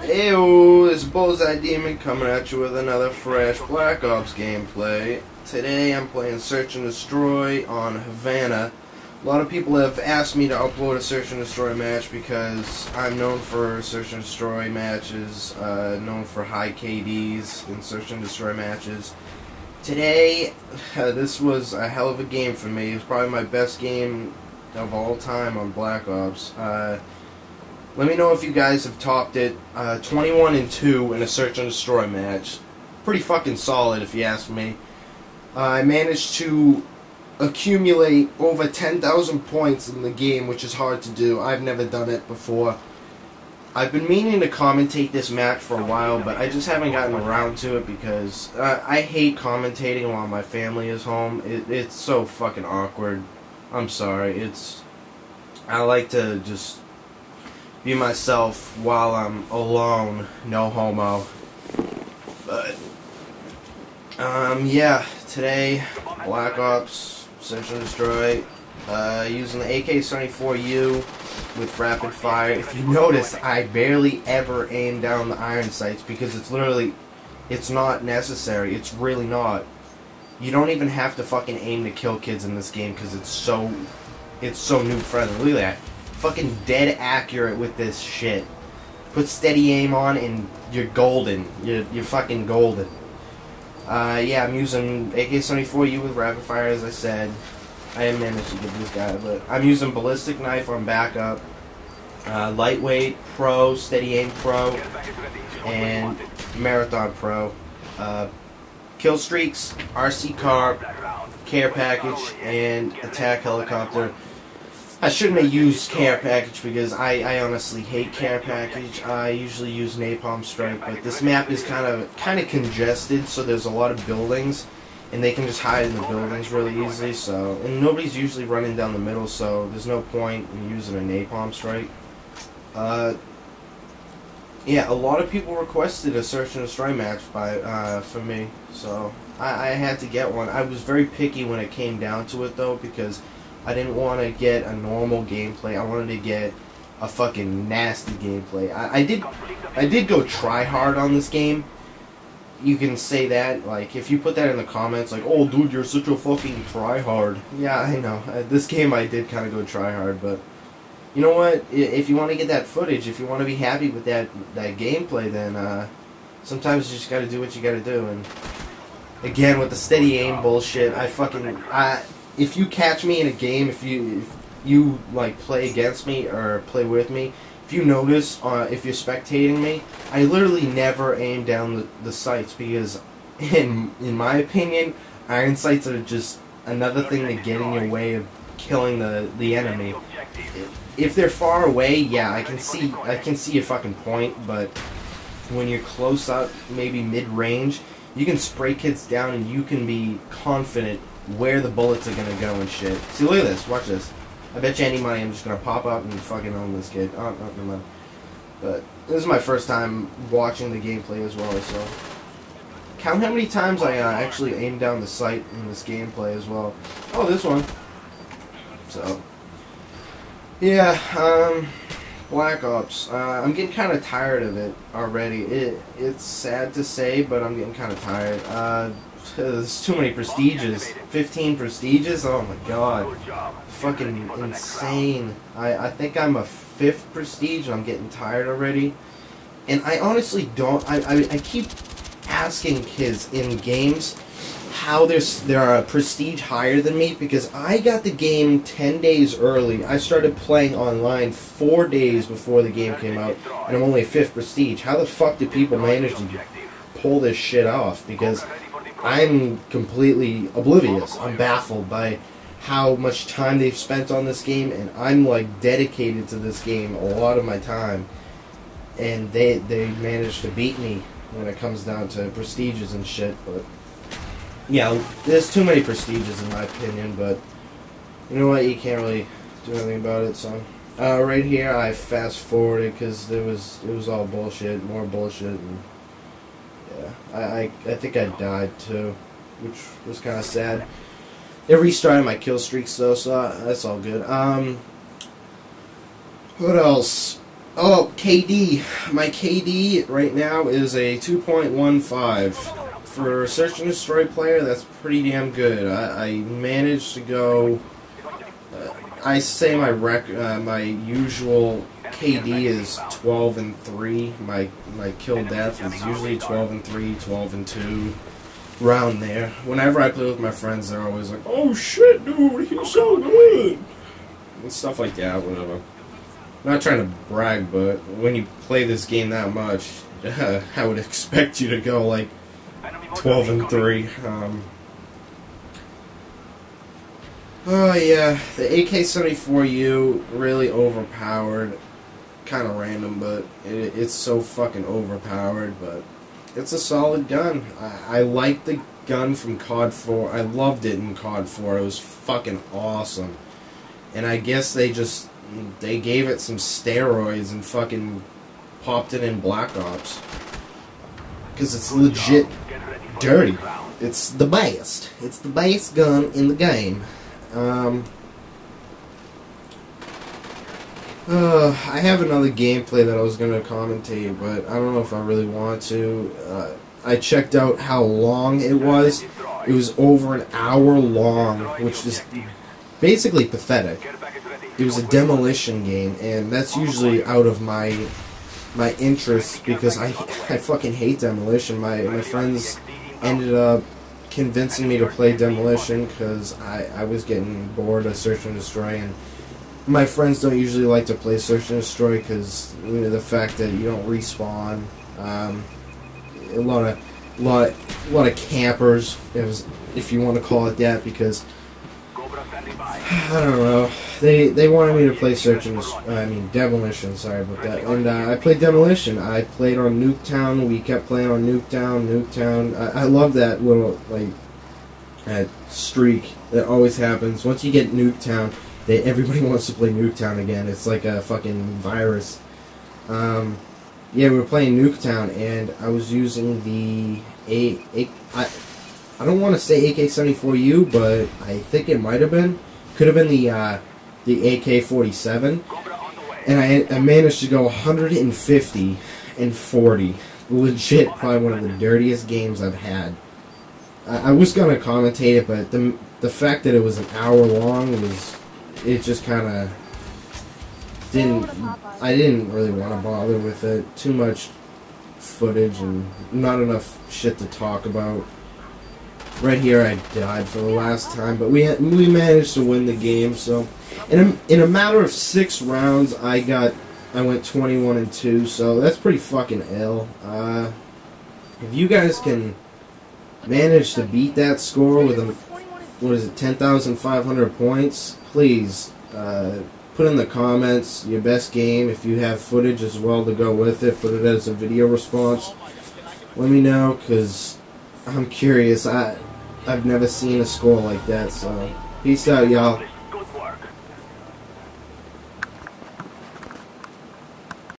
Heyo, it's Bullseye Demon coming at you with another fresh Black Ops gameplay. Today I'm playing Search and Destroy on Havana. A lot of people have asked me to upload a Search and Destroy match because I'm known for Search and Destroy matches, uh, known for high KDs in Search and Destroy matches. Today, uh, this was a hell of a game for me. It was probably my best game of all time on Black Ops. Uh, let me know if you guys have topped it. Uh, 21 and 2 in a search and destroy match. Pretty fucking solid, if you ask me. Uh, I managed to accumulate over 10,000 points in the game, which is hard to do. I've never done it before. I've been meaning to commentate this match for a while, but I just haven't gotten around to it because uh, I hate commentating while my family is home. It, it's so fucking awkward. I'm sorry. It's. I like to just be myself while I'm alone. No homo. But, um, yeah, today, Black Ops, and Destroy, uh, using the AK-74U with rapid fire. If you notice, I barely ever aim down the iron sights because it's literally, it's not necessary. It's really not. You don't even have to fucking aim to kill kids in this game because it's so, it's so new friendly. Look at that fucking dead accurate with this shit. Put steady aim on and you're golden. You're, you're fucking golden. Uh, yeah, I'm using AK-74U with rapid fire, as I said. I didn't manage to get this guy, but I'm using ballistic knife on backup. Uh, lightweight pro, steady aim pro, and marathon pro. Uh, kill streaks, RC car, care package, and attack helicopter. I shouldn't have used care package because I, I honestly hate care package. I usually use napalm strike, but this map is kind of kind of congested, so there's a lot of buildings, and they can just hide in the buildings really easily. So and nobody's usually running down the middle, so there's no point in using a napalm strike. Uh, yeah, a lot of people requested a search and destroy match by uh, for me, so I, I had to get one. I was very picky when it came down to it though because I didn't want to get a normal gameplay. I wanted to get a fucking nasty gameplay. I, I did, I did go try hard on this game. You can say that, like, if you put that in the comments, like, oh, dude, you're such a fucking try hard. Yeah, I know. Uh, this game I did kind of go try hard, but you know what? If you want to get that footage, if you want to be happy with that that gameplay, then uh, sometimes you just got to do what you got to do. And again, with the steady aim bullshit, I fucking I if you catch me in a game, if you if you like play against me or play with me, if you notice, uh, if you're spectating me, I literally never aim down the, the sights because, in in my opinion, iron sights are just another thing to get in your way of killing the the enemy. If they're far away, yeah, I can see I can see a fucking point, but when you're close up, maybe mid range, you can spray kids down and you can be confident where the bullets are gonna go and shit. See, look at this. Watch this. I bet you any money I'm just gonna pop up and fucking own this kid. Oh, no, never mind. But this is my first time watching the gameplay as well, so. Count how many times I uh, actually aim down the sight in this gameplay as well. Oh, this one. So. Yeah, um, Black Ops. Uh, I'm getting kind of tired of it already. It It's sad to say, but I'm getting kind of tired. Uh, there's too many prestiges. 15 prestiges? Oh my god. Fucking insane. I, I think I'm a fifth prestige I'm getting tired already. And I honestly don't... I, I, I keep asking kids in games how there's there are a prestige higher than me because I got the game 10 days early. I started playing online 4 days before the game came out and I'm only 5th prestige. How the fuck do people manage to pull this shit off? Because I'm completely oblivious. I'm baffled by how much time they've spent on this game, and I'm like dedicated to this game a lot of my time. And they they managed to beat me when it comes down to prestiges and shit. But yeah, there's too many prestiges in my opinion. But you know what? You can't really do anything about it. So uh, right here, I fast forwarded because it was it was all bullshit, more bullshit. And, yeah, I, I, I think I died too, which was kind of sad. It restarted my kill streaks though, so that's all good. Um, What else? Oh, KD. My KD right now is a 2.15. For a Search and Destroy player, that's pretty damn good. I, I managed to go. Uh, I say my rec, uh, my usual KD is 12 and 3. My my kill death is usually 12 and 3, 12 and 2, around there. Whenever I play with my friends, they're always like, "Oh shit, dude, he's so good," and stuff like that. Whatever. I'm not trying to brag, but when you play this game that much, I would expect you to go like 12 and 3. Um, oh, yeah, the AK 74U really overpowered. Kind of random, but it, it's so fucking overpowered, but it's a solid gun. I, I like the gun from COD 4. I loved it in COD 4. It was fucking awesome. And I guess they just they gave it some steroids and fucking popped it in Black Ops. Because it's legit dirty. It's the best. It's the best gun in the game. Um, uh, I have another gameplay that I was going to commentate, but I don't know if I really want to. Uh, I checked out how long it was. It was over an hour long, which is basically pathetic it was a demolition game, and that's usually out of my my interest because I I fucking hate demolition. My my friends ended up convincing me to play demolition because I I was getting bored of search and destroy and. My friends don't usually like to play Search and Destroy because you know the fact that you don't respawn. Um, a lot of, lot, a lot of campers, if, if you want to call it that, because I don't know. They they wanted me to play Search and I mean Demolition. Sorry about that. And uh, I played Demolition. I played on Nuketown. We kept playing on Nuketown, Nuketown. I, I love that little like streak that always happens. Once you get Nuketown, they everybody wants to play Nuketown again. It's like a fucking virus. Um, yeah, we were playing Nuketown, and I was using the a, a I, I don't want to say AK-74U, but I think it might have been. Could have been the uh, the AK-47, and I, I managed to go 150 and 40. Legit, probably one of the dirtiest games I've had. I, I was gonna commentate it, but the the fact that it was an hour long was it just kind of didn't. I didn't really want to bother with it. Too much footage and not enough shit to talk about. Right here, I died for the last time, but we we managed to win the game. So, in a, in a matter of six rounds, I got I went 21 and two. So that's pretty fucking ill. Uh, if you guys can manage to beat that score with a what is it 10,500 points, please uh, put in the comments your best game. If you have footage as well to go with it, put it as a video response. Let me know because I'm curious. I I've never seen a score like that. So, peace out, y'all.